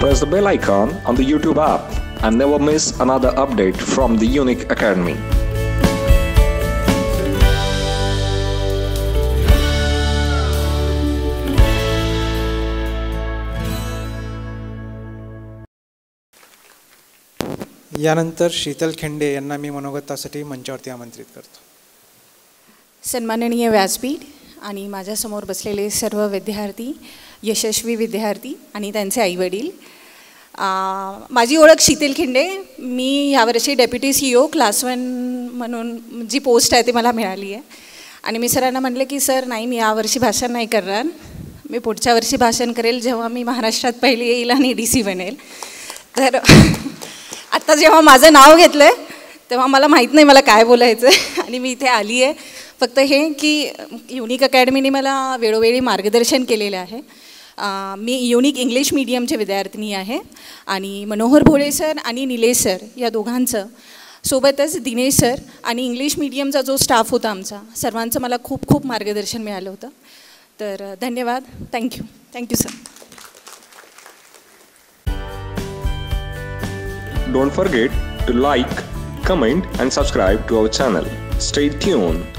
Press the bell icon on the YouTube app and never miss another update from the Unique Academy. यानंतर शीतल खेंडे यांना मी मनोगतासाठी मंचावरती आमंत्रित करतो सन्माननीय व्यासपीठ आणि माझ्यासमोर बसलेले सर्व विद्यार्थी यशस्वी विद्यार्थी आणि त्यांचे आईवडील. माझी ओळख शीतल खिंडे. मी यावर्षी deputy C O class one म्हणून जी पोस्ट आहे ती मला मिळाली आहे. आणि मी सरांना म्हटलं की सर नाही मी यावर्षी भाषण नाही करणार. मी पुढच्या वर्षी भाषण करेल जेव्हा मी महाराष्ट्रात पहिले येईल आणि डी सी बनेल. तर आत्ता जेव्हा माझं नाव घेतलं आहे तेव्हा मला माहीत नाही मला काय बोलायचं आहे आणि मी इथे आली आहे फक्त हे की युनिक अकॅडमीने मला वेळोवेळी मार्गदर्शन केलेलं आहे. मी युनिक इंग्लिश मीडियमचे विद्यार्थिनी आहे आणि मनोहर भोळे सर आणि निलेश सर या दोघांचं. सोबतच दिनेश सर आणि इंग्लिश मीडियमचा जो स्टाफ होता आमचा सर्वांचं मला खूप खूप मार्गदर्शन मिळालं होतं. तर धन्यवाद. Thank you thank you sir don't forget to like comment and subscribe to our channel stay tuned.